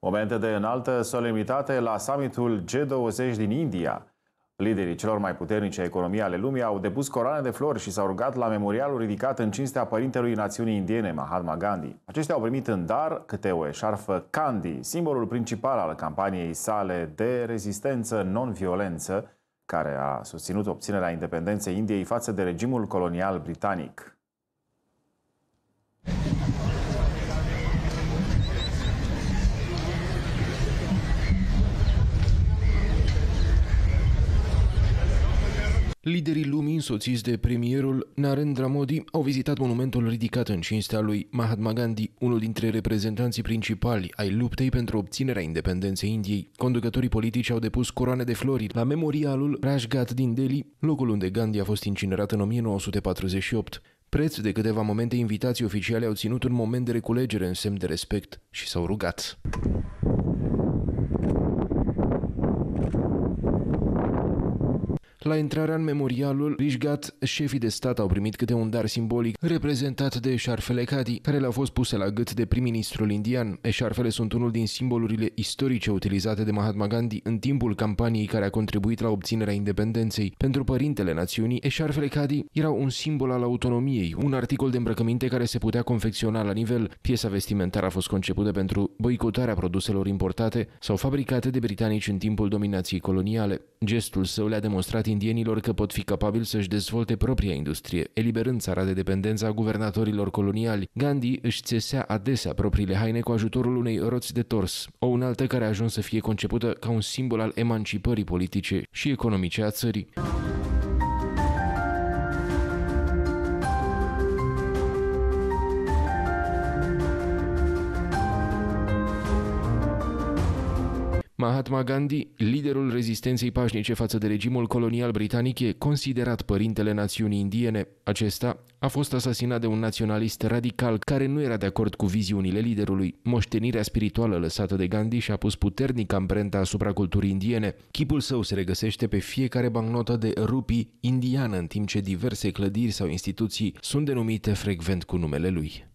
Momente de înaltă solemnitate la summitul G20 din India. Liderii celor mai puternice economii ale lumii au depus coroane de flori și s-au rugat la memorialul ridicat în cinstea părintelui națiunii indiene, Mahatma Gandhi. Aceștia au primit în dar câte o eșarfă Gandhi, simbolul principal al campaniei sale de rezistență non-violență, care a susținut obținerea independenței Indiei față de regimul colonial britanic. Liderii lumii, însoțiți de premierul Narendra Modi, au vizitat monumentul ridicat în cinstea lui Mahatma Gandhi, unul dintre reprezentanții principali ai luptei pentru obținerea independenței Indiei. Conducătorii politici au depus coroane de flori la memorialul Rajgat din Delhi, locul unde Gandhi a fost incinerat în 1948. Preț de câteva momente, invitații oficiale au ținut un moment de reculegere în semn de respect și s-au rugat. La intrarea în memorialul Rishgat, șefii de stat au primit câte un dar simbolic reprezentat de eșarfele Khadi, care le-au fost puse la gât de prim-ministrul indian. Eșarfele sunt unul din simbolurile istorice utilizate de Mahatma Gandhi în timpul campaniei care a contribuit la obținerea independenței. Pentru părintele națiunii, eșarfele Khadi erau un simbol al autonomiei, un articol de îmbrăcăminte care se putea confecționa la nivel. Piesa vestimentară a fost concepută pentru boicotarea produselor importate sau fabricate de britanici în timpul dominației coloniale. Gestul său le-a demonstrat indienilor că pot fi capabili să-și dezvolte propria industrie, eliberând țara de dependență a guvernatorilor coloniali. Gandhi își țesea adesea propriile haine cu ajutorul unei roți de tors, o unaltă care a ajuns să fie concepută ca un simbol al emancipării politice și economice a țării. Mahatma Gandhi, liderul rezistenței pașnice față de regimul colonial britanic, e considerat părintele națiunii indiene. Acesta a fost asasinat de un naționalist radical care nu era de acord cu viziunile liderului. Moștenirea spirituală lăsată de Gandhi și-a pus puternic amprenta asupra culturii indiene. Chipul său se regăsește pe fiecare bancnotă de rupii indiană, în timp ce diverse clădiri sau instituții sunt denumite frecvent cu numele lui.